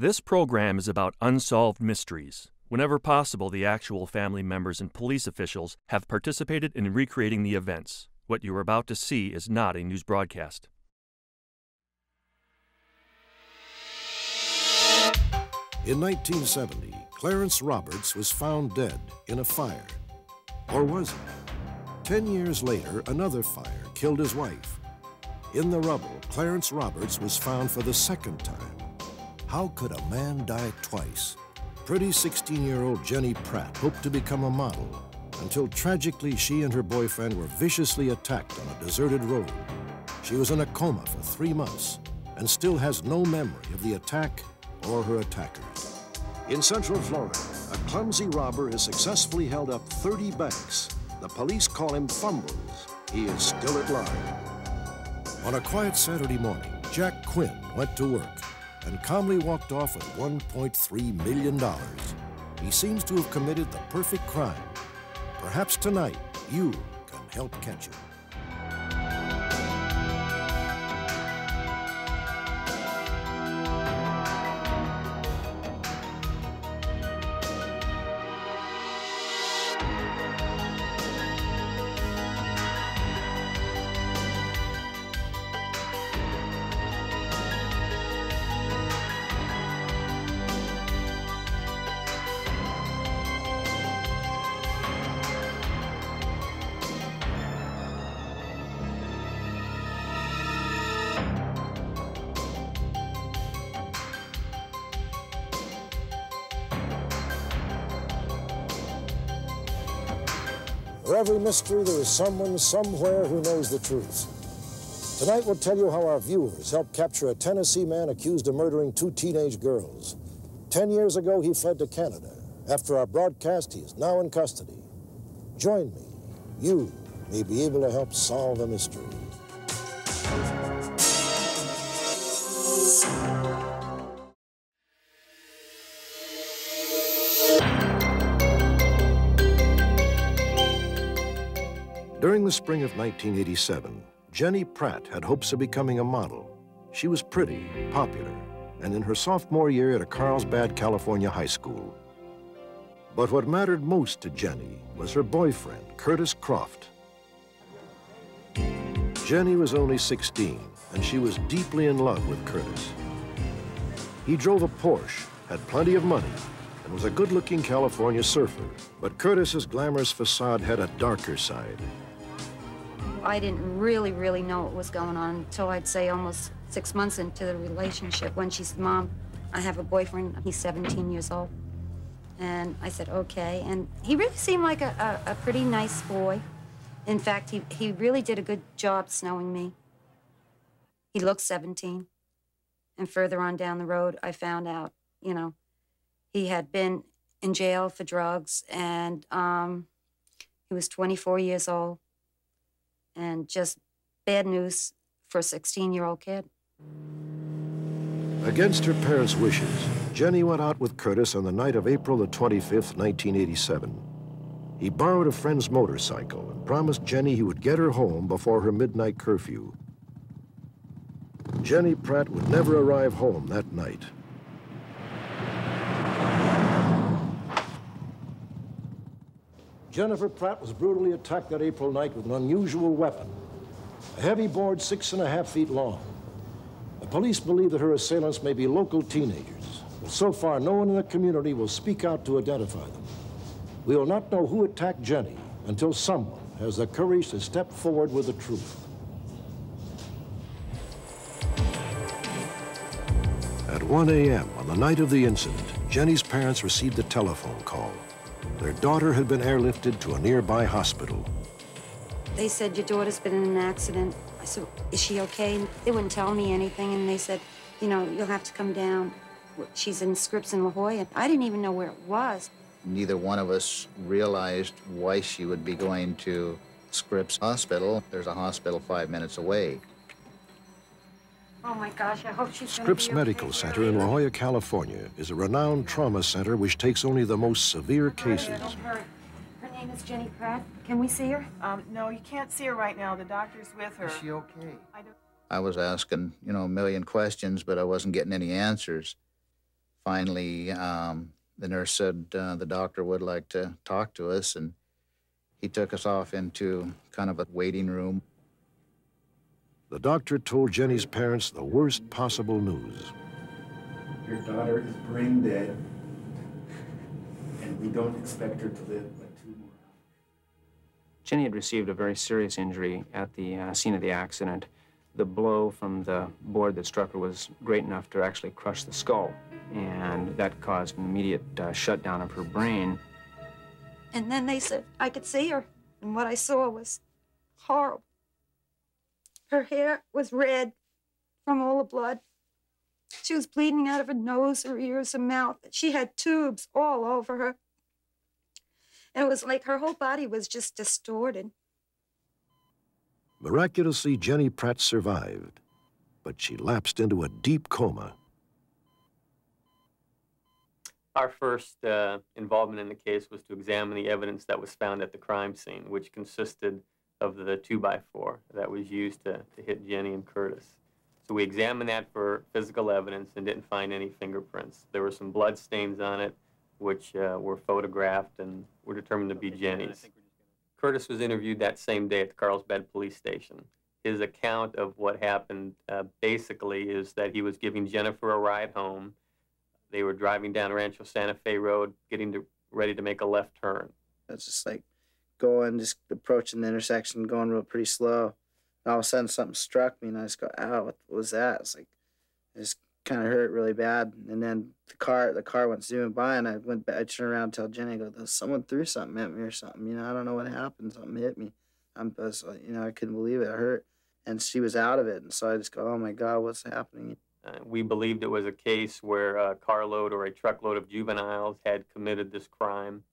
This program is about unsolved mysteries. Whenever possible, the actual family members and police officials have participated in recreating the events. What you are about to see is not a news broadcast. In 1970, Clarence Roberts was found dead in a fire. Or was he? Ten years later, another fire killed his wife. In the rubble, Clarence Roberts was found for the second time. How could a man die twice? Pretty 16-year-old Jenny Pratt hoped to become a model until tragically she and her boyfriend were viciously attacked on a deserted road. She was in a coma for three months and still has no memory of the attack or her attacker. In Central Florida, a clumsy robber has successfully held up 30 banks. The police call him Fumbles. He is still at large. On a quiet Saturday morning, Jack Quinn went to work and calmly walked off with $1.3 million. He seems to have committed the perfect crime. Perhaps tonight, you can help catch him. Every mystery, there is someone somewhere who knows the truth. Tonight, we'll tell you how our viewers helped capture a Tennessee man accused of murdering two teenage girls. Ten years ago, he fled to Canada. After our broadcast, he is now in custody. Join me. You may be able to help solve the mystery. The spring of 1987, Jenny Pratt had hopes of becoming a model. She was pretty, popular, and in her sophomore year at a Carlsbad, California high school. But what mattered most to Jenny was her boyfriend, Curtis Croft. Jenny was only 16, and she was deeply in love with Curtis. He drove a Porsche, had plenty of money, and was a good-looking California surfer. But Curtis's glamorous facade had a darker side. I didn't really, really know what was going on until I'd say almost six months into the relationship when she said, Mom, I have a boyfriend. He's 17 years old. And I said, okay. And he really seemed like a, a, a pretty nice boy. In fact, he, he really did a good job snowing me. He looked 17. And further on down the road, I found out, you know, he had been in jail for drugs and um, he was 24 years old and just bad news for a 16 year old kid. Against her parents' wishes, Jenny went out with Curtis on the night of April the 25th, 1987. He borrowed a friend's motorcycle and promised Jenny he would get her home before her midnight curfew. Jenny Pratt would never arrive home that night. Jennifer Pratt was brutally attacked that April night with an unusual weapon, a heavy board six and a half feet long. The police believe that her assailants may be local teenagers, but so far no one in the community will speak out to identify them. We will not know who attacked Jenny until someone has the courage to step forward with the truth. At 1 a.m. on the night of the incident, Jenny's parents received a telephone call. Their daughter had been airlifted to a nearby hospital. They said, Your daughter's been in an accident. I said, Is she okay? And they wouldn't tell me anything. And they said, You know, you'll have to come down. She's in Scripps in La Jolla. I didn't even know where it was. Neither one of us realized why she would be going to Scripps Hospital. There's a hospital five minutes away. Oh my gosh, I hope she's Scripps Medical Center in La Jolla, California is a renowned trauma center which takes only the most severe cases. Her name is Jenny Pratt. Can we see her? Um, no, you can't see her right now. The doctor's with her. Is she okay? I don't... I was asking, you know, a million questions, but I wasn't getting any answers. Finally, um, the nurse said uh, the doctor would like to talk to us, and he took us off into kind of a waiting room. The doctor told Jenny's parents the worst possible news. Your daughter is brain dead, and we don't expect her to live but two more hours. Jenny had received a very serious injury at the uh, scene of the accident. The blow from the board that struck her was great enough to actually crush the skull, and that caused an immediate uh, shutdown of her brain. And then they said I could see her, and what I saw was horrible. Her hair was red from all the blood. She was bleeding out of her nose, her ears, her mouth. She had tubes all over her. And it was like her whole body was just distorted. Miraculously, Jenny Pratt survived, but she lapsed into a deep coma. Our first uh, involvement in the case was to examine the evidence that was found at the crime scene, which consisted of the two by four that was used to, to hit Jenny and Curtis. So we examined that for physical evidence and didn't find any fingerprints. There were some blood stains on it, which uh, were photographed and were determined to be Jenny's. Curtis was interviewed that same day at the Carlsbad police station. His account of what happened uh, basically is that he was giving Jennifer a ride home. They were driving down Rancho Santa Fe Road, getting to, ready to make a left turn. It's just like going, just approaching the intersection, going real pretty slow. And all of a sudden, something struck me, and I just go, "Ow! What was that?" It's like it just kind of hurt really bad. And then the car, the car went zooming by, and I went back, I turned around and tell Jenny, I "Go, someone threw something at me or something. You know, I don't know what happened. Something hit me. I'm, was, you know, I couldn't believe it. It hurt." And she was out of it, and so I just go, "Oh my God, what's happening?" Uh, we believed it was a case where a carload or a truckload of juveniles had committed this crime.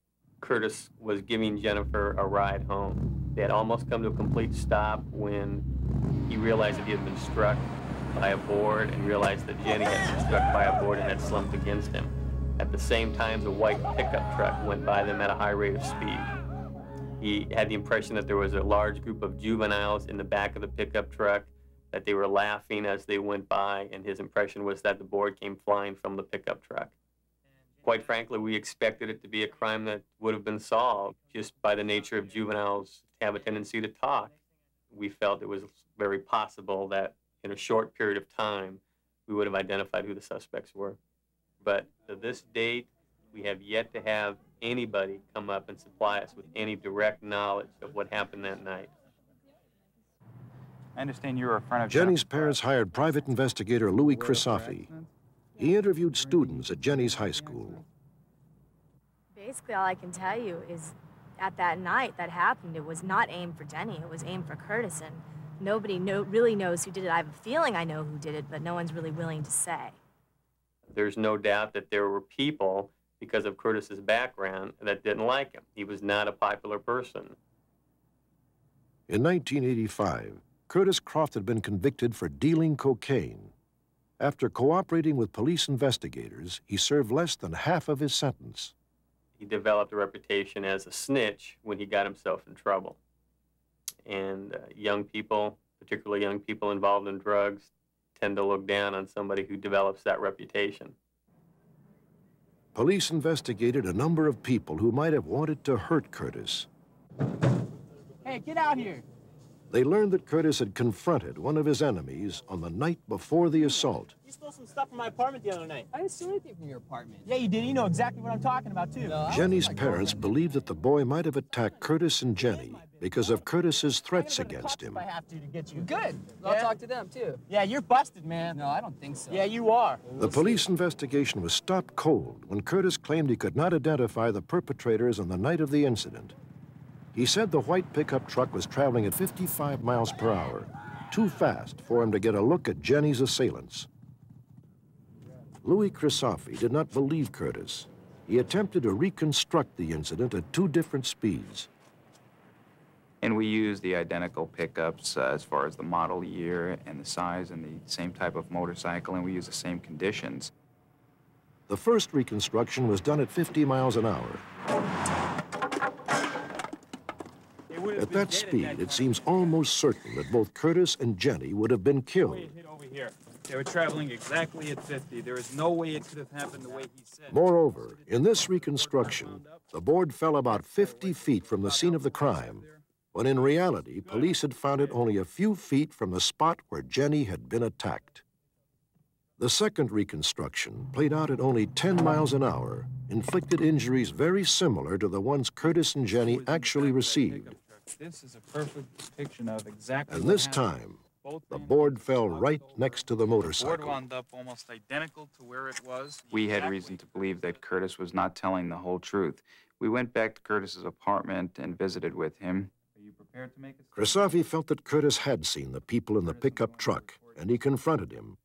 Curtis was giving Jennifer a ride home. They had almost come to a complete stop when he realized that he had been struck by a board and realized that Jenny had been struck by a board and had slumped against him. At the same time, the white pickup truck went by them at a high rate of speed. He had the impression that there was a large group of juveniles in the back of the pickup truck, that they were laughing as they went by, and his impression was that the board came flying from the pickup truck. Quite frankly, we expected it to be a crime that would have been solved just by the nature of juveniles have a tendency to talk. We felt it was very possible that in a short period of time, we would have identified who the suspects were. But to this date, we have yet to have anybody come up and supply us with any direct knowledge of what happened that night. I understand you were a friend of Jenny's parents hired private investigator Louis Crisafi. He interviewed students at Jenny's high school. Basically, all I can tell you is at that night that happened, it was not aimed for Jenny, it was aimed for Curtis. And nobody know, really knows who did it. I have a feeling I know who did it, but no one's really willing to say. There's no doubt that there were people, because of Curtis's background, that didn't like him. He was not a popular person. In 1985, Curtis Croft had been convicted for dealing cocaine. After cooperating with police investigators, he served less than half of his sentence. He developed a reputation as a snitch when he got himself in trouble. And uh, young people, particularly young people involved in drugs, tend to look down on somebody who develops that reputation. Police investigated a number of people who might have wanted to hurt Curtis. Hey, get out here! They learned that Curtis had confronted one of his enemies on the night before the assault. You stole some stuff from my apartment the other night. I didn't steal anything from your apartment. Yeah, you did. You know exactly what I'm talking about, too. No, Jenny's parents believed that the boy might have attacked Curtis and Jenny because of Curtis's threats against him. I have to to get you. Good. I'll Yeah? talk to them, too. Yeah, you're busted, man. No, I don't think so. Yeah, you are. The police investigation was stopped cold when Curtis claimed he could not identify the perpetrators on the night of the incident. He said the white pickup truck was traveling at 55 miles per hour, too fast for him to get a look at Jenny's assailants. Louis Crisafi did not believe Curtis. He attempted to reconstruct the incident at two different speeds. And we used the identical pickups uh, as far as the model year and the size and the same type of motorcycle, and we used the same conditions. The first reconstruction was done at 50 miles an hour. At that speed, it seems almost certain that both Curtis and Jenny would have been killed. They were traveling exactly at 50. There is no way it could have happened the way he said. Moreover, in this reconstruction, the board fell about 50 feet from the scene of the crime, when in reality, police had found it only a few feet from the spot where Jenny had been attacked. The second reconstruction, played out at only 10 miles an hour, inflicted injuries very similar to the ones Curtis and Jenny actually received. This is a perfect depiction of exactly And this happened. time, the board fell right next to the The board motorcycle. wound up almost identical to where it was. We had reason to believe that Curtis was not telling the whole truth. We went back to Curtis's apartment and visited with him. Are you prepared to make a Crisafi felt that Curtis had seen the people in the pickup truck, and he confronted him.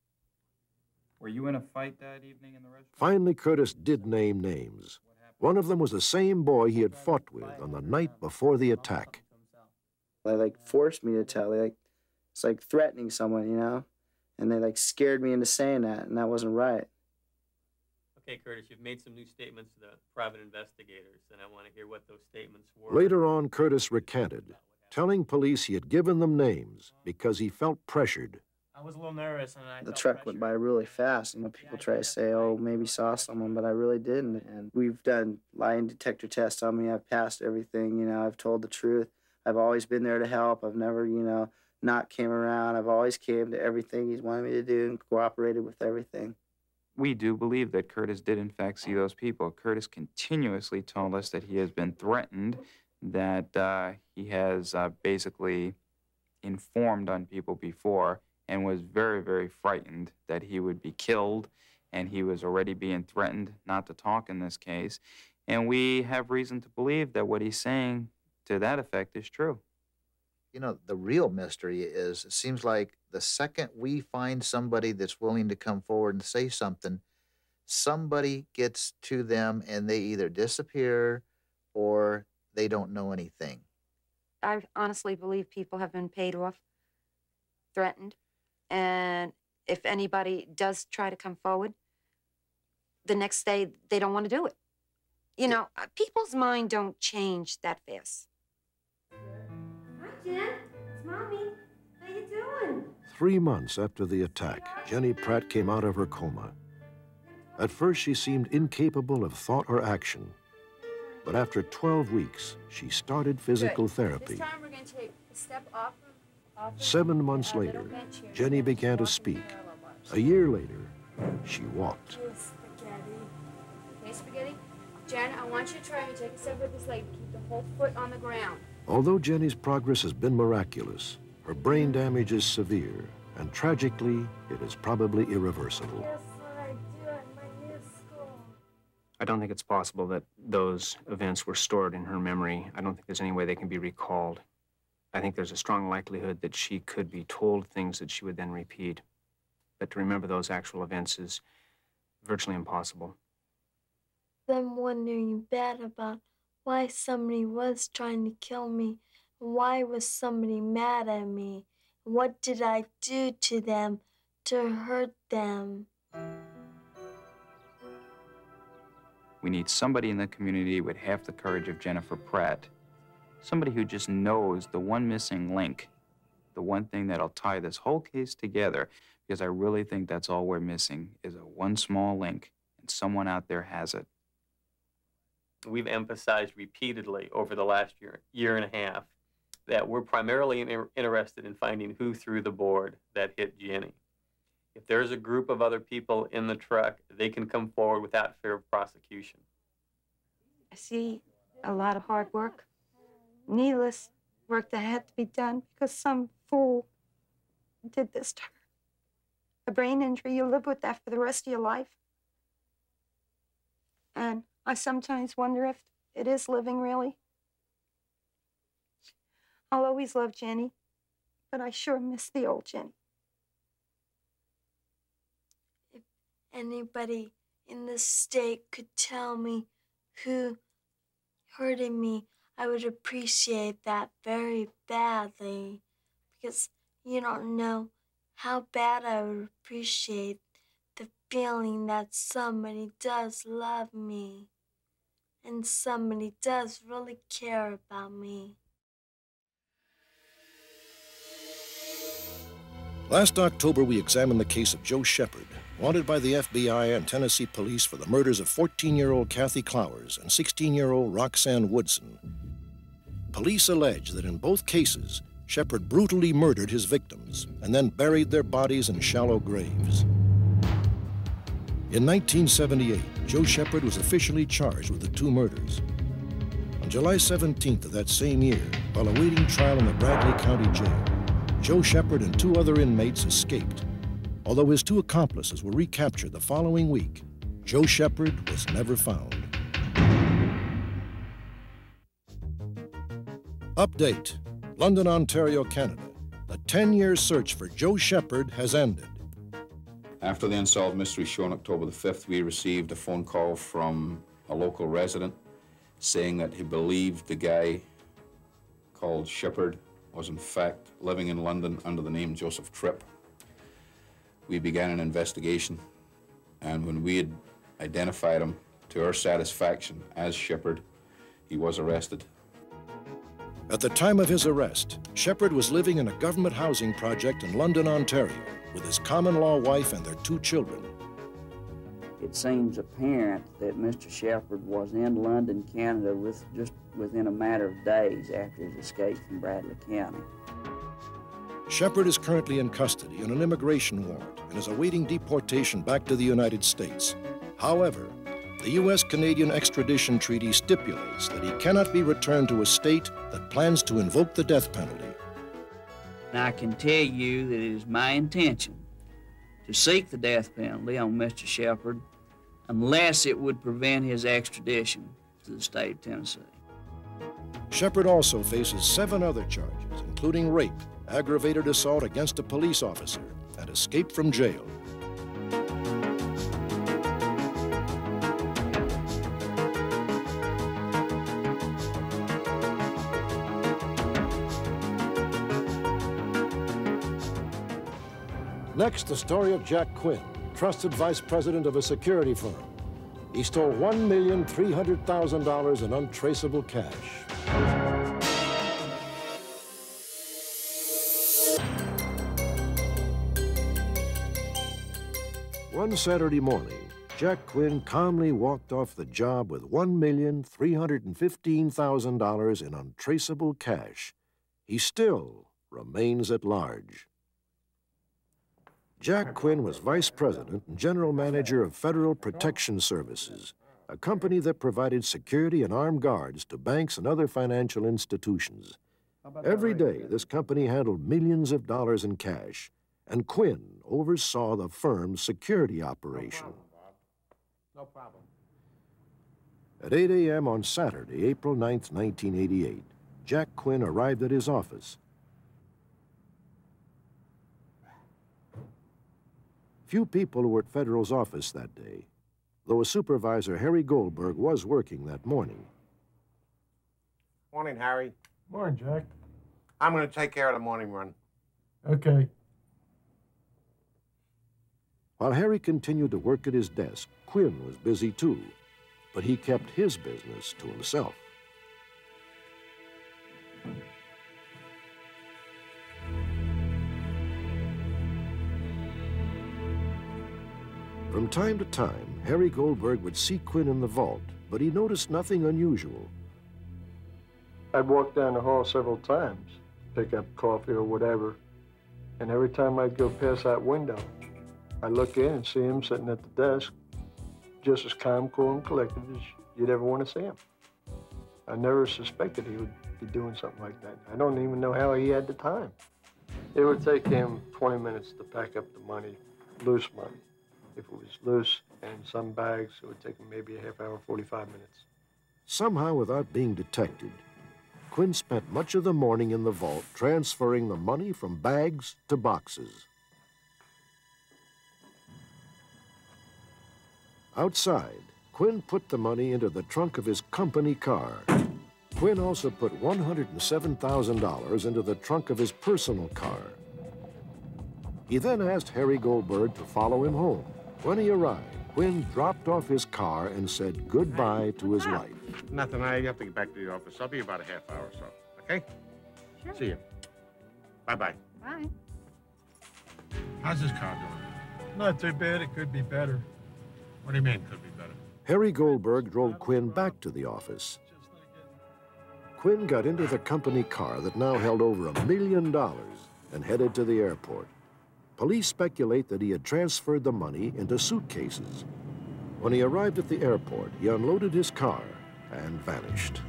Were you in a fight that evening in the restaurant? Finally, Curtis did name names. One of them was the same boy he had fought with on the night before the attack. They like forced me to tell. They like it's like threatening someone, you know, and they like scared me into saying that, and that wasn't right. Okay, Curtis, you've made some new statements to the private investigators, and I want to hear what those statements were. Later on, Curtis recanted, telling police he had given them names because he felt pressured. I was a little nervous and I The felt truck pressure. went by really fast. You know, people try to say, "Oh, maybe saw someone," but I really didn't. And we've done lie detector tests on me. I've passed everything. You know, I've told the truth. I've always been there to help. I've never, you know, not came around. I've always came to everything he's wanted me to do and cooperated with everything. We do believe that Curtis did, in fact, see those people. Curtis continuously told us that he has been threatened, that uh, he has uh, basically informed on people before and was very, very frightened that he would be killed, and he was already being threatened not to talk in this case. And we have reason to believe that what he's saying to that effect is true. You know, the real mystery is it seems like the second we find somebody that's willing to come forward and say something, somebody gets to them and they either disappear or they don't know anything. I honestly believe people have been paid off, threatened, and if anybody does try to come forward, the next day they don't want to do it. You know, uh, people's mind don't change that fast. Hi, It's mommy. How you doing? Three months after the attack, Jenny Pratt came out of her coma. At first, she seemed incapable of thought or action. But after 12 weeks, she started physical therapy. This time we're going to take a step off of, off of Seven months later. Jenny began to speak. A year later, she walked. Okay, spaghetti. Okay, spaghetti. Jen, I want you to try and take a step with this leg. Keep the whole foot on the ground. Although Jenny's progress has been miraculous, her brain damage is severe, and tragically, it is probably irreversible. Guess I do at my new school? I don't think it's possible that those events were stored in her memory. I don't think there's any way they can be recalled. I think there's a strong likelihood that she could be told things that she would then repeat. But to remember those actual events is virtually impossible. I'm wondering bad about why somebody was trying to kill me. Why was somebody mad at me? What did I do to them to hurt them? We need somebody in the community with half the courage of Jennifer Pratt. Somebody who just knows the one missing link, the one thing that'll tie this whole case together, because I really think that's all we're missing is a one small link, and someone out there has it. We've emphasized repeatedly over the last year, year and a half that we're primarily in- interested in finding who threw the board that hit Jenny. If there's a group of other people in the truck, they can come forward without fear of prosecution. I see a lot of hard work, needless work that had to be done because some fool did this to her. A brain injury, you live with that for the rest of your life. And I sometimes wonder if it is living really. I'll always love Jenny, but I sure miss the old Jenny. If anybody in the state could tell me who hurted me, I would appreciate that very badly. Because you don't know how bad I would appreciate the feeling that somebody does love me and somebody does really care about me. Last October, we examined the case of Joe Shepard, wanted by the FBI and Tennessee police for the murders of 14 year old Kathy Clowers and 16 year old Roxanne Woodson. Police allege that in both cases, Shepard brutally murdered his victims and then buried their bodies in shallow graves. In 1978, Joe Shepard was officially charged with the two murders. On July 17th of that same year, while awaiting trial in the Bradley County Jail, Joe Shepard and two other inmates escaped. Although his two accomplices were recaptured the following week, Joe Shepard was never found. Update London, Ontario, Canada. The 10 year search for Joe Shepard has ended. After the unsolved mystery show on October the 5th, we received a phone call from a local resident saying that he believed the guy called Shepard was in fact living in London under the name Joseph Tripp. We began an investigation, and when we had identified him to our satisfaction as Shepard, he was arrested. At the time of his arrest, Shepard was living in a government housing project in London, Ontario, with his common law wife and their two children. It seems apparent that Mr. Shepard was in London, Canada, with just within a matter of days after his escape from Bradley County. Shepard is currently in custody on an immigration warrant and is awaiting deportation back to the United States. However, the U.S. Canadian extradition treaty stipulates that he cannot be returned to a state that plans to invoke the death penalty. And I can tell you that it is my intention to seek the death penalty on Mr. Shepard unless it would prevent his extradition to the state of Tennessee. Shepard also faces seven other charges, including rape, aggravated assault against a police officer, and escape from jail. Next, the story of Jack Quinn, trusted vice president of a security firm. He stole $1,300,000 in untraceable cash. One Saturday morning, Jack Quinn calmly walked off the job with $1,315,000 in untraceable cash. He still remains at large. Jack Quinn was vice president and general manager of Federal Protection Services, a company that provided security and armed guards to banks and other financial institutions. Every day, this company handled millions of dollars in cash, and Quinn oversaw the firm's security operation. No problem. At 8 a.m. on Saturday, April 9, 1988, Jack Quinn arrived at his office. Few people were at Federal's office that day, though a supervisor, Harry Goldberg, was working that morning. Morning, Harry. Morning, Jack. I'm going to take care of the morning run. Okay. While Harry continued to work at his desk, Quinn was busy too, but he kept his business to himself. From time to time, Harry Goldberg would see Quinn in the vault, but he noticed nothing unusual. I'd walk down the hall several times, pick up coffee or whatever, and every time I'd go past that window, I'd look in and see him sitting at the desk, just as calm, cool, and collected as you'd ever want to see him. I never suspected he would be doing something like that. I don't even know how he had the time. It would take him 20 minutes to pack up the money, loose money. If it was loose and some bags, it would take him maybe a half hour, 45 minutes. Somehow, without being detected, Quinn spent much of the morning in the vault transferring the money from bags to boxes. Outside, Quinn put the money into the trunk of his company car. Quinn also put $107,000 into the trunk of his personal car. He then asked Harry Goldberg to follow him home. When he arrived, Quinn dropped off his car and said goodbye to his wife. Nothing. I have to get back to the office. I'll be about a half hour or so. Okay? Sure. See you. Bye bye. Bye. How's this car doing? Not too bad. It could be better. What do you mean, could be better? Harry Goldberg drove Quinn back to the office. Quinn got into the company car that now held over a million dollars and headed to the airport. Police speculate that he had transferred the money into suitcases. When he arrived at the airport, he unloaded his car and vanished.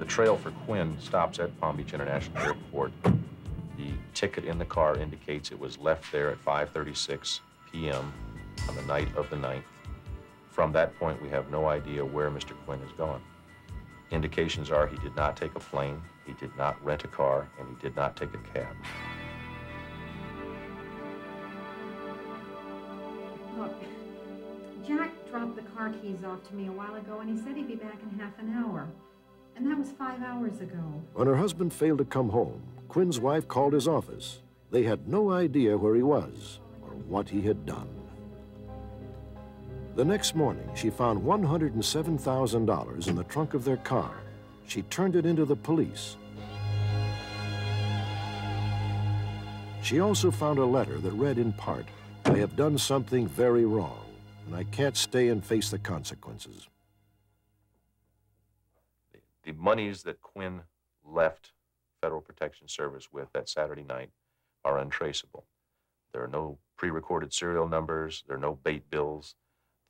The trail for Quinn stops at Palm Beach International Airport. The ticket in the car indicates it was left there at 5.36 p.m. on the night of the 9th. From that point, we have no idea where Mr. Quinn is gone. Indications are he did not take a plane, he did not rent a car, and he did not take a cab. Car keys off to me a while ago, and he said he'd be back in half an hour. And that was five hours ago. When her husband failed to come home, Quinn's wife called his office. They had no idea where he was or what he had done. The next morning, she found $107,000 in the trunk of their car. She turned it into the police. She also found a letter that read in part, I have done something very wrong, and I can't stay and face the consequences. The monies that Quinn left Federal Protection Service with that Saturday night are untraceable. There are no pre-recorded serial numbers, there are no bait bills.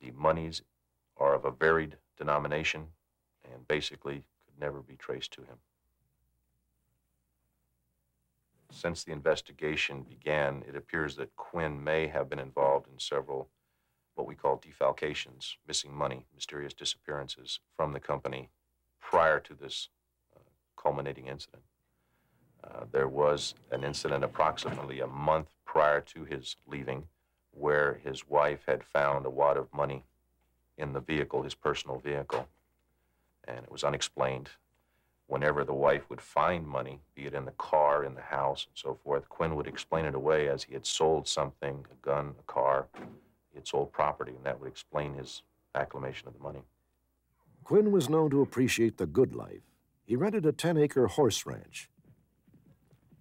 The monies are of a varied denomination and basically could never be traced to him. Since the investigation began, it appears that Quinn may have been involved in several what we call defalcations, missing money, mysterious disappearances from the company prior to this uh, culminating incident. Uh, there was an incident approximately a month prior to his leaving where his wife had found a wad of money in the vehicle, his personal vehicle, and it was unexplained. Whenever the wife would find money, be it in the car, in the house, and so forth, Quinn would explain it away as he had sold something a gun, a car, had sold property, and that would explain his acclamation of the money. Quinn was known to appreciate the good life. He rented a 10 acre horse ranch.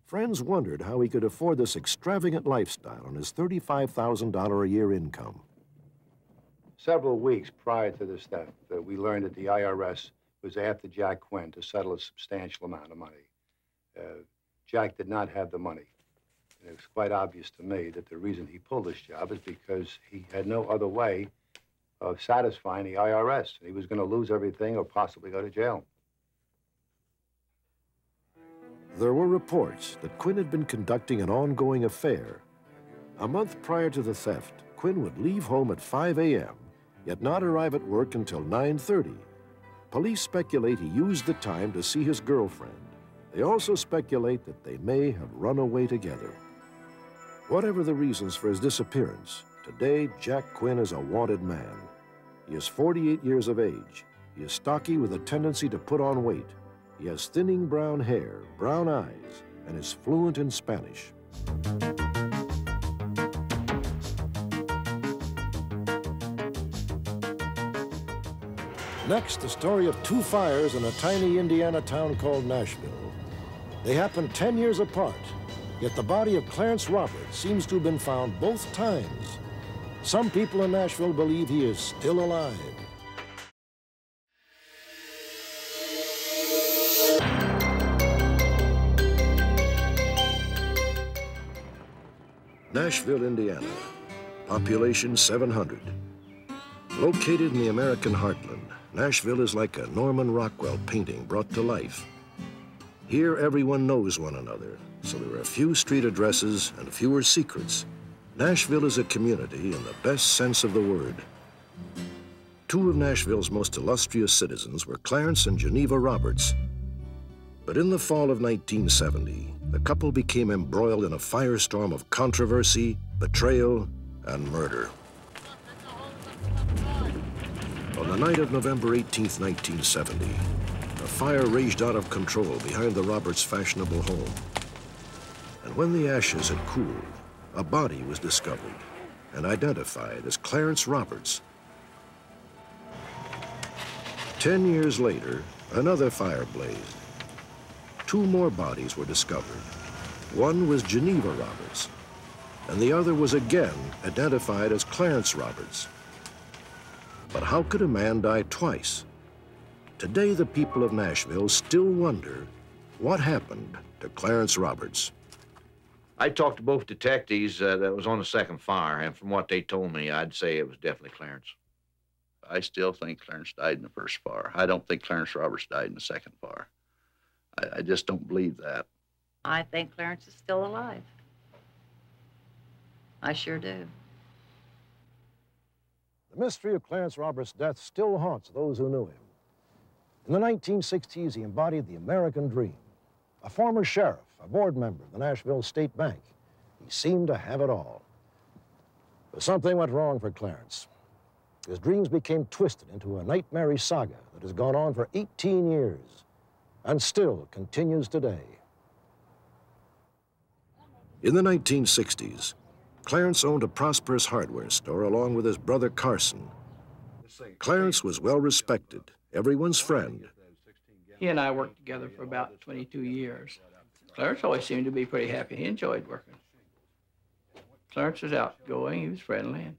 Friends wondered how he could afford this extravagant lifestyle on his $35,000 a year income. Several weeks prior to this theft, uh, we learned that the IRS was after Jack Quinn to settle a substantial amount of money. Uh, Jack did not have the money. And it was quite obvious to me that the reason he pulled this job is because he had no other way of satisfying the IRS. He was going to lose everything or possibly go to jail. There were reports that Quinn had been conducting an ongoing affair. A month prior to the theft, Quinn would leave home at 5 a.m., yet not arrive at work until 9.30. Police speculate he used the time to see his girlfriend. They also speculate that they may have run away together. Whatever the reasons for his disappearance, today Jack Quinn is a wanted man. He is 48 years of age. He is stocky with a tendency to put on weight. He has thinning brown hair, brown eyes, and is fluent in Spanish. Next, the story of two fires in a tiny Indiana town called Nashville. They happened 10 years apart, yet the body of Clarence Roberts seems to have been found both times. Some people in Nashville believe he is still alive. Nashville, Indiana. Population 700. Located in the American heartland, Nashville is like a Norman Rockwell painting brought to life. Here, everyone knows one another, so there are few street addresses and fewer secrets. Nashville is a community in the best sense of the word. Two of Nashville's most illustrious citizens were Clarence and Geneva Roberts. But in the fall of 1970, the couple became embroiled in a firestorm of controversy, betrayal, and murder. On the night of November 18, 1970, a fire raged out of control behind the Roberts' fashionable home. And when the ashes had cooled, a body was discovered and identified as Clarence Roberts. Ten years later, another fire blazed. Two more bodies were discovered. One was Geneva Roberts, and the other was again identified as Clarence Roberts. But how could a man die twice? Today, the people of Nashville still wonder what happened to Clarence Roberts. I talked to both detectives uh, that was on the second fire, and from what they told me, I'd say it was definitely Clarence. I still think Clarence died in the first fire. I don't think Clarence Roberts died in the second fire. I, I just don't believe that. I think Clarence is still alive. I sure do. The mystery of Clarence Roberts' death still haunts those who knew him. In the 1960s, he embodied the American dream. A former sheriff, a board member of the Nashville State Bank, he seemed to have it all. But something went wrong for Clarence. His dreams became twisted into a nightmarish saga that has gone on for 18 years and still continues today. In the 1960s, Clarence owned a prosperous hardware store along with his brother Carson. Clarence was well respected, everyone's friend. He and I worked together for about 22 years. Clarence always seemed to be pretty happy. He enjoyed working. Clarence was outgoing, he was friendly, and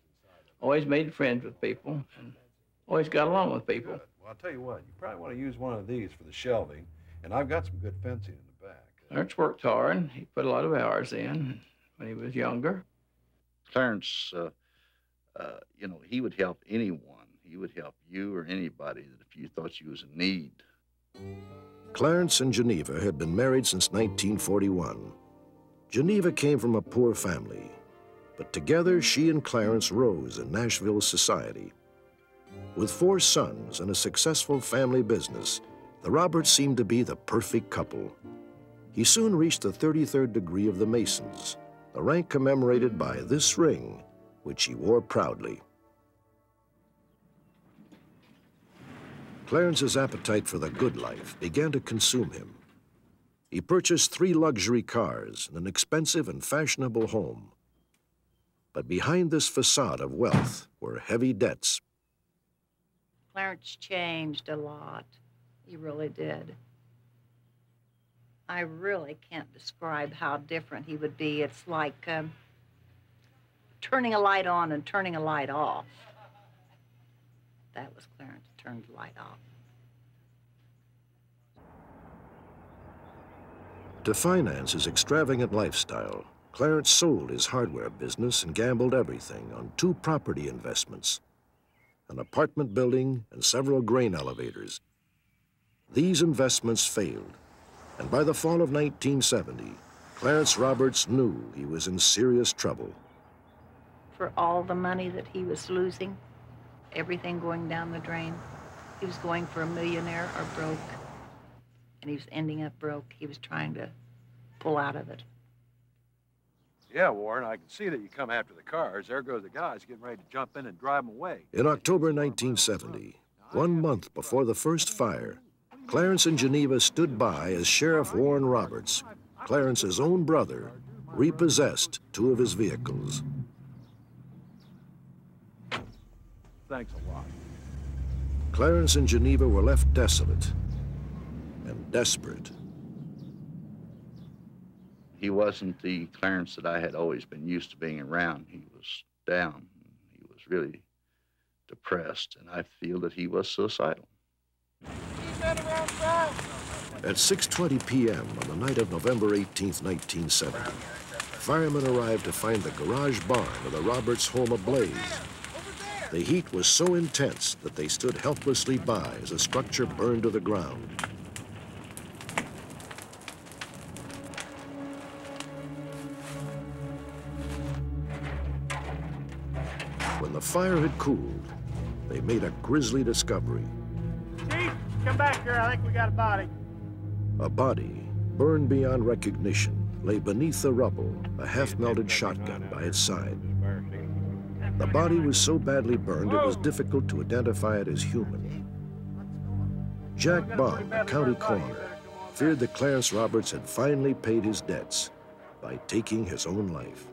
always made friends with people, and always got along with people. Well, I'll tell you what, you probably want to use one of these for the shelving, and I've got some good fencing in the back. Clarence worked hard, and he put a lot of hours in when he was younger. Clarence, uh, uh, you know, he would help anyone. He would help you or anybody if you thought you was in need. Clarence and Geneva had been married since 1941. Geneva came from a poor family, but together she and Clarence rose in Nashville society. With four sons and a successful family business, the Roberts seemed to be the perfect couple. He soon reached the 33rd degree of the Masons, a rank commemorated by this ring, which he wore proudly. Clarence's appetite for the good life began to consume him. He purchased three luxury cars and an expensive and fashionable home. But behind this facade of wealth were heavy debts. Clarence changed a lot. He really did. I really can't describe how different he would be. It's like um, turning a light on and turning a light off. That was Clarence, turned the light off. To finance his extravagant lifestyle, Clarence sold his hardware business and gambled everything on two property investments an apartment building and several grain elevators. These investments failed, and by the fall of 1970, Clarence Roberts knew he was in serious trouble. For all the money that he was losing, everything going down the drain, he was going for a millionaire or broke. And he was ending up broke. He was trying to pull out of it. Yeah, Warren, I can see that you come after the cars. There goes the guys getting ready to jump in and drive them away. In October 1970, one month before the first fire, Clarence and Geneva stood by as Sheriff Warren Roberts, Clarence's own brother, repossessed two of his vehicles. Thanks a lot. Clarence and Geneva were left desolate and desperate. He wasn't the Clarence that I had always been used to being around. He was down. He was really depressed, and I feel that he was suicidal. At 6.20 p.m. on the night of November 18, 1970, firemen arrived to find the garage barn of the Roberts home ablaze. The heat was so intense that they stood helplessly by as the structure burned to the ground. When the fire had cooled, they made a grisly discovery. Chief, come back here. I think we got a body. A body, burned beyond recognition, lay beneath the rubble, a half-melted shotgun by its side. The body was so badly burned it was difficult to identify it as human. Jack Bond, the county coroner, feared that Clarence Roberts had finally paid his debts by taking his own life.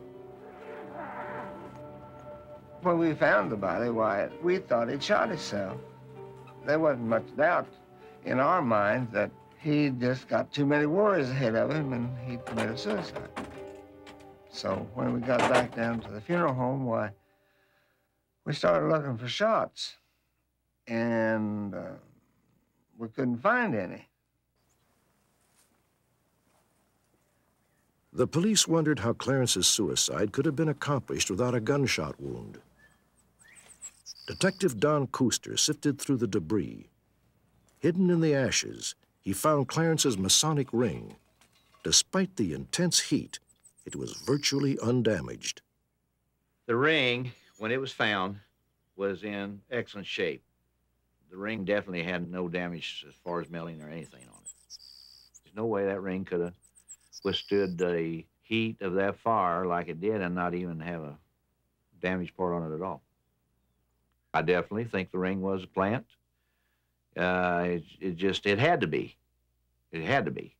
When we found the body, why, we thought he'd shot himself. There wasn't much doubt in our minds that he just got too many worries ahead of him and he committed suicide. So when we got back down to the funeral home, why, we started looking for shots. And uh, we couldn't find any. The police wondered how Clarence's suicide could have been accomplished without a gunshot wound. Detective Don Cooster sifted through the debris. Hidden in the ashes, he found Clarence's Masonic ring. Despite the intense heat, it was virtually undamaged. The ring, when it was found, was in excellent shape. The ring definitely had no damage as far as melting or anything on it. There's no way that ring could have withstood the heat of that fire like it did and not even have a damaged part on it at all. I definitely think the ring was a plant. Uh, it, it just, it had to be. It had to be.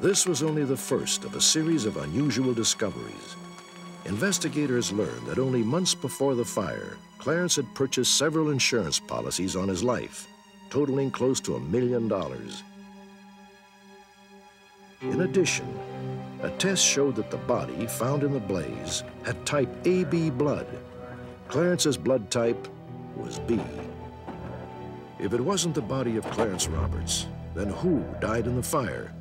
This was only the first of a series of unusual discoveries. Investigators learned that only months before the fire, Clarence had purchased several insurance policies on his life, totaling close to a million dollars. In addition, a test showed that the body found in the blaze had type AB blood. Clarence's blood type was B. If it wasn't the body of Clarence Roberts, then who died in the fire?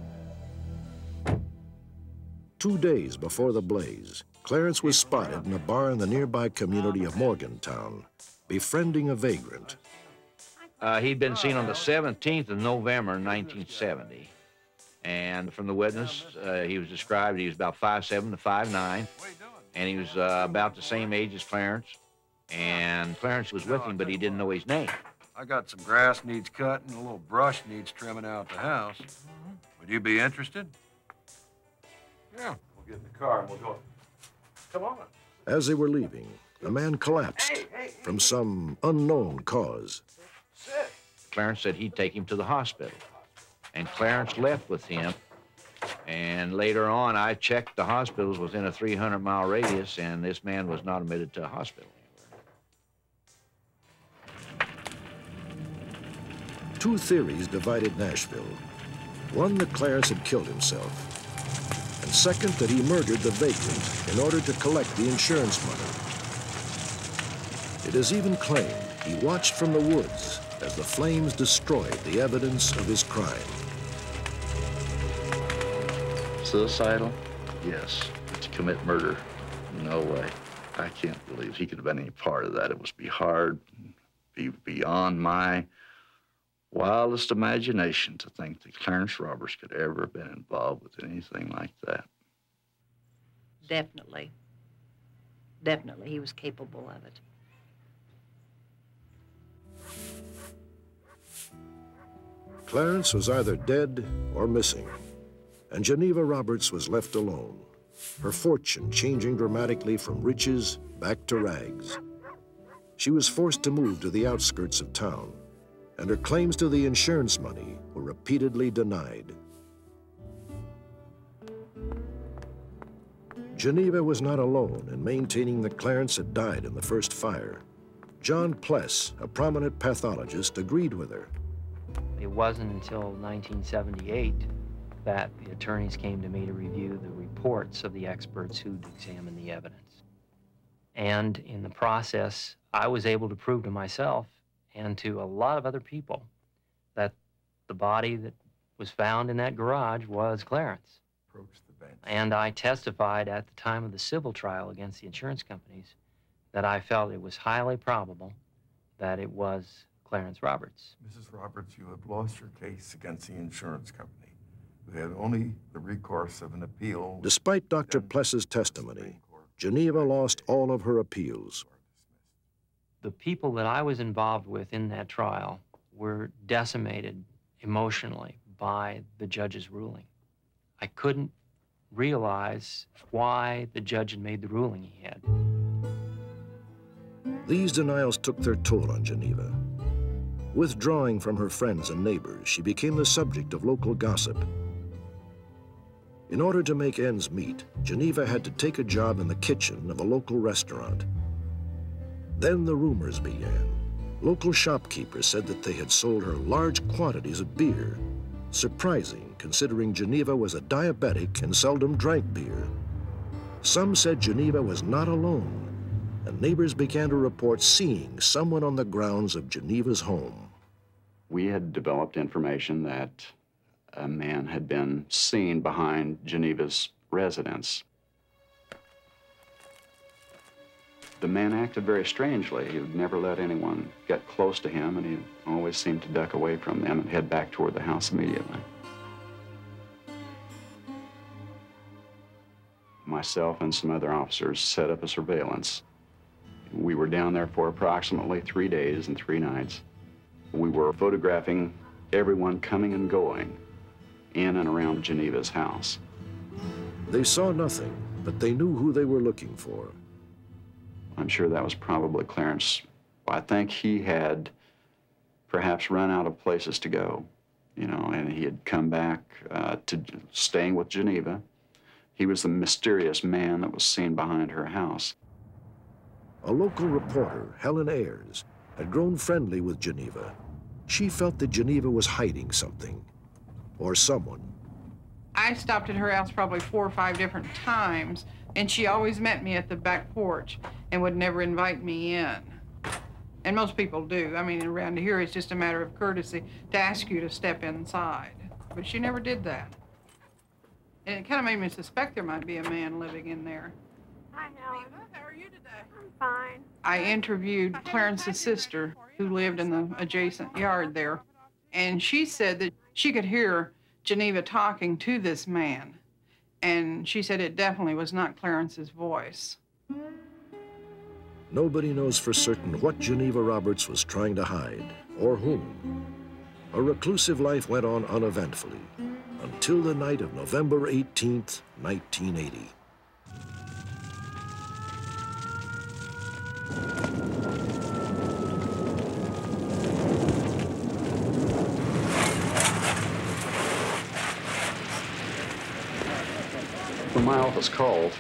Two days before the blaze, Clarence was spotted in a bar in the nearby community of Morgantown, befriending a vagrant. Uh, he'd been seen on the 17th of November, 1970. And from the witness, uh, he was described, he was about 5'7 to 5'9, and he was uh, about the same age as Clarence. And Clarence was with him, but he didn't know his name. I got some grass needs cutting, a little brush needs trimming out the house. Would you be interested? Yeah, we'll get in the car and we'll go. Come on. As they were leaving, a man collapsed from some unknown cause. Clarence said he'd take him to the hospital. And Clarence left with him. And later on, I checked the hospitals within a 300 mile radius, and this man was not admitted to a hospital. Two theories divided Nashville. One that Clarence had killed himself, and second that he murdered the vagrant in order to collect the insurance money. It is even claimed he watched from the woods as the flames destroyed the evidence of his crime. Suicidal? Yes. To commit murder? No way. I can't believe he could have been any part of that. It must be hard, be beyond my wildest imagination to think that Clarence Roberts could ever have been involved with anything like that. Definitely. Definitely, he was capable of it. Clarence was either dead or missing, and Geneva Roberts was left alone, her fortune changing dramatically from riches back to rags. She was forced to move to the outskirts of town, and her claims to the insurance money were repeatedly denied. Geneva was not alone in maintaining that Clarence had died in the first fire. John Pless, a prominent pathologist, agreed with her. It wasn't until 1978 that the attorneys came to me to review the reports of the experts who'd examined the evidence. And in the process, I was able to prove to myself and to a lot of other people that the body that was found in that garage was Clarence. Approach the bench. And I testified at the time of the civil trial against the insurance companies that I felt it was highly probable that it was Clarence Roberts. Mrs. Roberts, you have lost your case against the insurance company. You had only the recourse of an appeal. Despite Dr. Pless's testimony, Geneva lost all of her appeals. The people that I was involved with in that trial were decimated emotionally by the judge's ruling. I couldn't realize why the judge had made the ruling he had. These denials took their toll on Geneva. Withdrawing from her friends and neighbors, she became the subject of local gossip. In order to make ends meet, Geneva had to take a job in the kitchen of a local restaurant. Then the rumors began. Local shopkeepers said that they had sold her large quantities of beer, Surprising, considering Geneva was a diabetic and seldom drank beer. Some said Geneva was not alone, and neighbors began to report seeing someone on the grounds of Geneva's home. We had developed information that a man had been seen behind Geneva's residence. The man acted very strangely. He would never let anyone get close to him, and he always seemed to duck away from them and head back toward the house immediately. Myself and some other officers set up a surveillance. We were down there for approximately three days and three nights. We were photographing everyone coming and going in and around Geneva's house. They saw nothing, but they knew who they were looking for. I'm sure that was probably Clarence. I think he had perhaps run out of places to go, you know, and he had come back uh, to staying with Geneva. He was the mysterious man that was seen behind her house. A local reporter, Helen Ayers, had grown friendly with Geneva. She felt that Geneva was hiding something, or someone. I stopped at her house probably four or five different times, and she always met me at the back porch and would never invite me in. And most people do. I mean, around here, it's just a matter of courtesy to ask you to step inside. But she never did that. And it kind of made me suspect there might be a man living in there. Hi, Helen. How are you today? I'm fine. I interviewed Clarence's sister, who lived in the adjacent yard there, and she said that she could hear Geneva talking to this man. And she said it definitely was not Clarence's voice. Nobody knows for certain what Geneva Roberts was trying to hide, or whom. A reclusive life went on uneventfully until the night of November 18th, 1980. My office called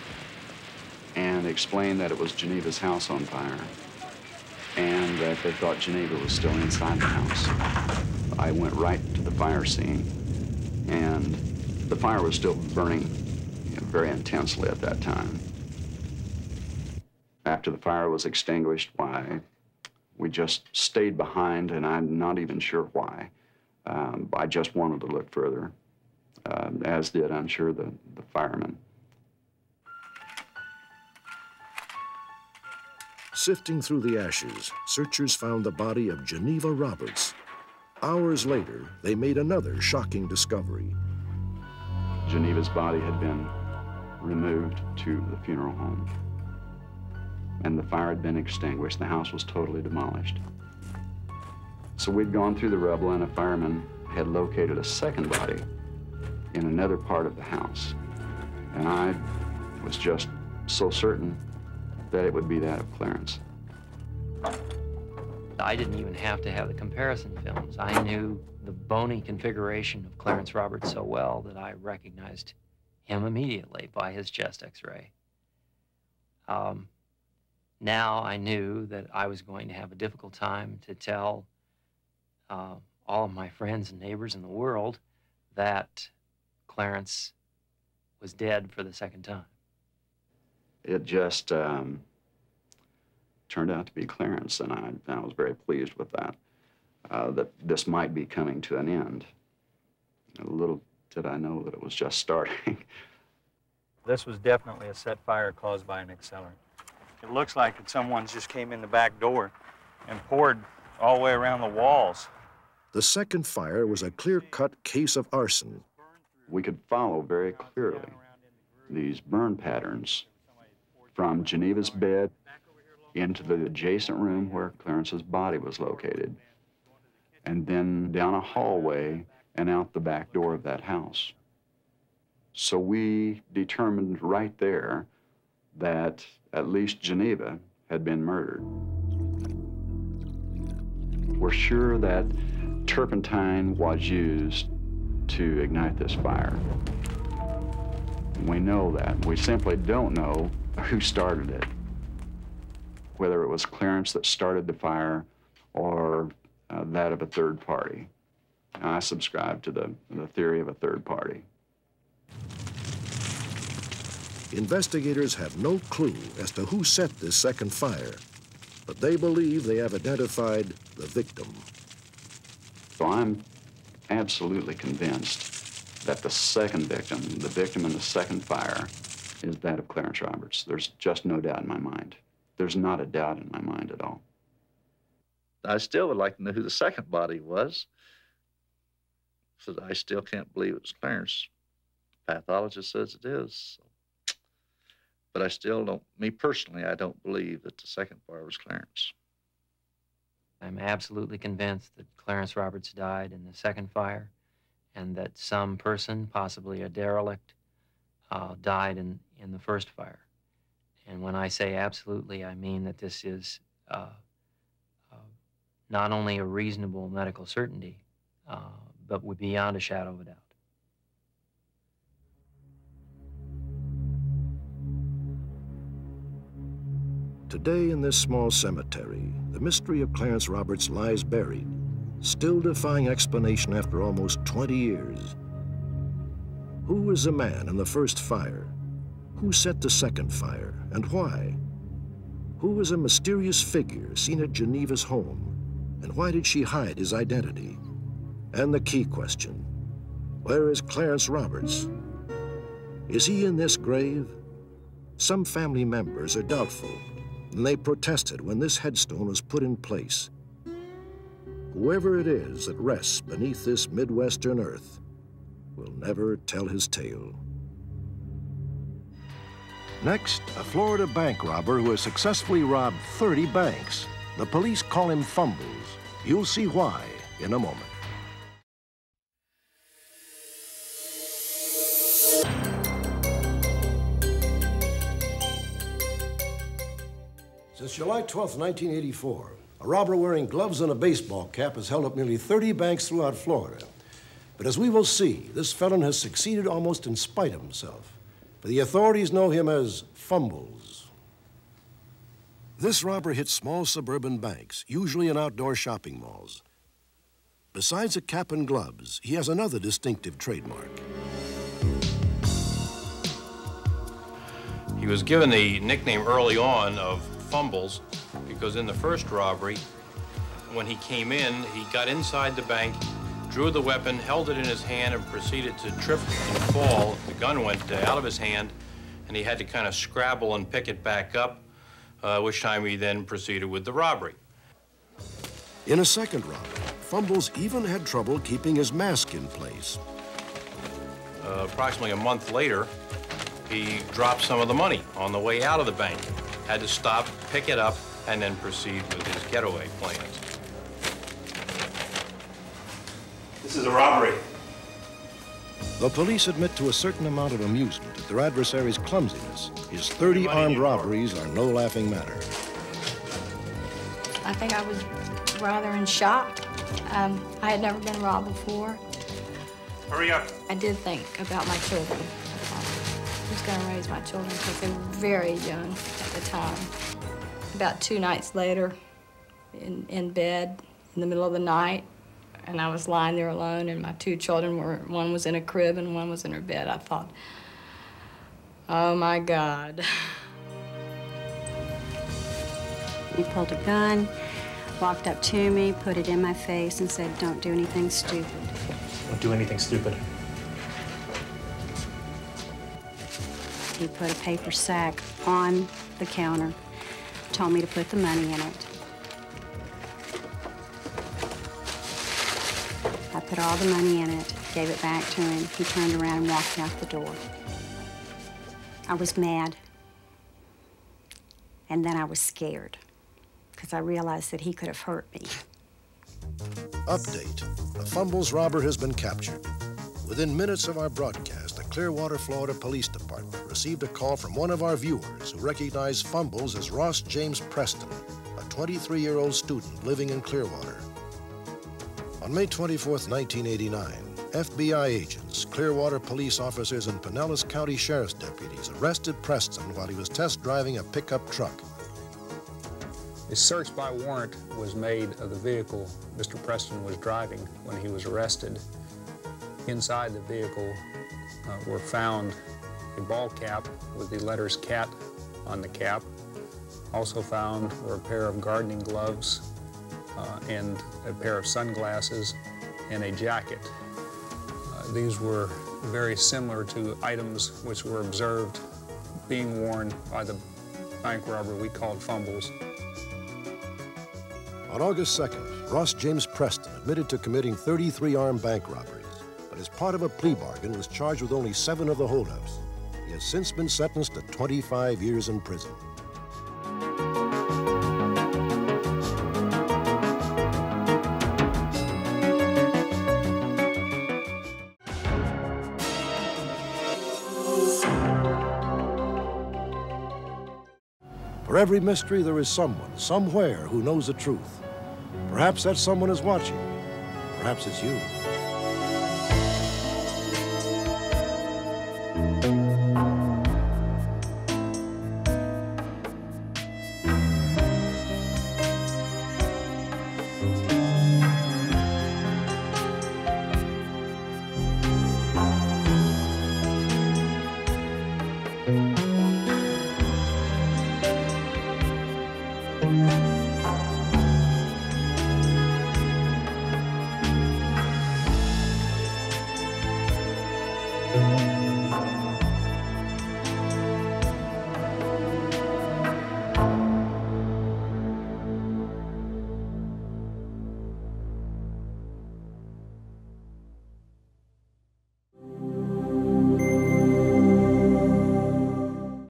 and explained that it was Geneva's house on fire and that they thought Geneva was still inside the house, I went right to the fire scene and the fire was still burning very intensely at that time. After the fire was extinguished, why, we just stayed behind, and I'm not even sure why. Um, I just wanted to look further, uh, as did, I'm sure, the, the firemen. Sifting through the ashes, searchers found the body of Geneva Roberts. Hours later, they made another shocking discovery. Geneva's body had been removed to the funeral home, and the fire had been extinguished. The house was totally demolished. So we'd gone through the rubble, and a fireman had located a second body in another part of the house. And I was just so certain that it would be that of Clarence. I didn't even have to have the comparison films. I knew the bony configuration of Clarence Roberts so well that I recognized him immediately by his chest x-ray. Um, now I knew that I was going to have a difficult time to tell uh, all of my friends and neighbors in the world that Clarence was dead for the second time. It just um, turned out to be Clarence, and I, I was very pleased with that, uh, that this might be coming to an end. A little did I know that it was just starting. This was definitely a set fire caused by an accelerant. It looks like that someone just came in the back door and poured all the way around the walls. The second fire was a clear-cut case of arson. We could follow very clearly these burn patterns from Geneva's bed into the adjacent room where Clarence's body was located, and then down a hallway and out the back door of that house. So we determined right there that at least Geneva had been murdered. We're sure that turpentine was used to ignite this fire. We know that. We simply don't know who started it, whether it was Clarence that started the fire or uh, that of a third party. I subscribe to the, the theory of a third party. Investigators have no clue as to who set this second fire, but they believe they have identified the victim. So I'm absolutely convinced that the second victim, the victim in the second fire, is that of Clarence Roberts. There's just no doubt in my mind. There's not a doubt in my mind at all. I still would like to know who the second body was. So I still can't believe it was Clarence. Pathologist says it is. So. But I still don't, me personally, I don't believe that the second fire was Clarence. I'm absolutely convinced that Clarence Roberts died in the second fire and that some person, possibly a derelict, uh, died in, in the first fire. And when I say absolutely, I mean that this is uh, uh, not only a reasonable medical certainty, uh, but beyond a shadow of a doubt. Today in this small cemetery, the mystery of Clarence Roberts lies buried, still defying explanation after almost 20 years. Who was the man in the first fire? Who set the second fire, and why? Who was a mysterious figure seen at Geneva's home, and why did she hide his identity? And the key question, where is Clarence Roberts? Is he in this grave? Some family members are doubtful, and they protested when this headstone was put in place. Whoever it is that rests beneath this Midwestern earth will never tell his tale. Next, a Florida bank robber who has successfully robbed 30 banks. The police call him Fumbles. You'll see why in a moment. Since July 12, 1984, a robber wearing gloves and a baseball cap has held up nearly 30 banks throughout Florida. But as we will see, this felon has succeeded almost in spite of himself. For the authorities know him as Fumbles. This robber hits small suburban banks, usually in outdoor shopping malls. Besides a cap and gloves, he has another distinctive trademark. He was given the nickname early on of Fumbles because in the first robbery, when he came in, he got inside the bank, drew the weapon, held it in his hand, and proceeded to trip and fall. The gun went uh, out of his hand, and he had to kind of scrabble and pick it back up, uh, which time he then proceeded with the robbery. In a second robbery, Fumbles even had trouble keeping his mask in place. Uh, approximately a month later, he dropped some of the money on the way out of the bank. Had to stop, pick it up, and then proceed with his getaway plans. This is a robbery. The police admit to a certain amount of amusement at their adversary's clumsiness. His 30 armed robberies are no laughing matter. I think I was rather in shock. Um, I had never been robbed before. Hurry up. I did think about my children. I was going to raise my children because they were very young at the time. About two nights later, in, in bed, in the middle of the night, and I was lying there alone, and my two children were, one was in a crib and one was in her bed. I thought, oh my God. He pulled a gun, walked up to me, put it in my face, and said, Don't do anything stupid. Don't do anything stupid. He put a paper sack on the counter, told me to put the money in it. Put all the money in it, gave it back to him. He turned around and walked out the door. I was mad. And then I was scared because I realized that he could have hurt me. Update. The Fumbles robber has been captured. Within minutes of our broadcast, the Clearwater, Florida Police Department received a call from one of our viewers who recognized Fumbles as Ross James Preston, a 23-year-old student living in Clearwater. On May 24, 1989, FBI agents, Clearwater police officers, and Pinellas County Sheriff's deputies arrested Preston while he was test driving a pickup truck. A search by warrant was made of the vehicle Mr. Preston was driving when he was arrested. Inside the vehicle uh, were found a ball cap with the letters CAT on the cap. Also found were a pair of gardening gloves uh, and a pair of sunglasses and a jacket. Uh, these were very similar to items which were observed being worn by the bank robber we called Fumbles. On August 2nd, Ross James Preston admitted to committing 33 armed bank robberies, but as part of a plea bargain was charged with only seven of the holdups. He has since been sentenced to 25 years in prison. Every mystery, there is someone, somewhere, who knows the truth. Perhaps that someone is watching. Perhaps it's you.